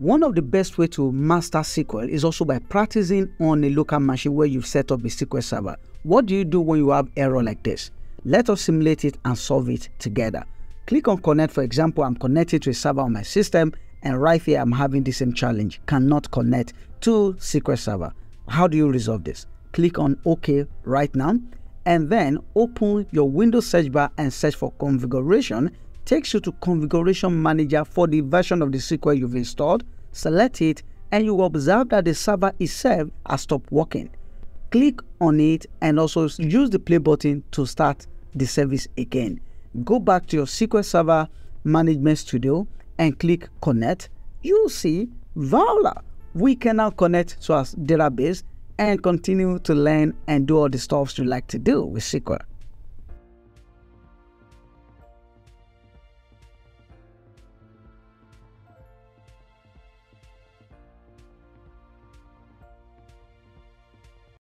One of the best way to master SQL is also by practicing on a local machine where you've set up a SQL server. What do you do when you have error like this? Let us simulate it and solve it together. Click on connect. For example, I'm connected to a server on my system and right here I'm having the same challenge. Cannot connect to SQL server. How do you resolve this? Click on OK right now and then open your Windows search bar and search for configuration takes you to configuration manager for the version of the SQL you've installed. Select it and you will observe that the server itself has stopped working. Click on it and also use the play button to start the service again. Go back to your SQL Server Management Studio and click connect. You'll see voila, we can now connect to our database and continue to learn and do all the stuff you like to do with SQL.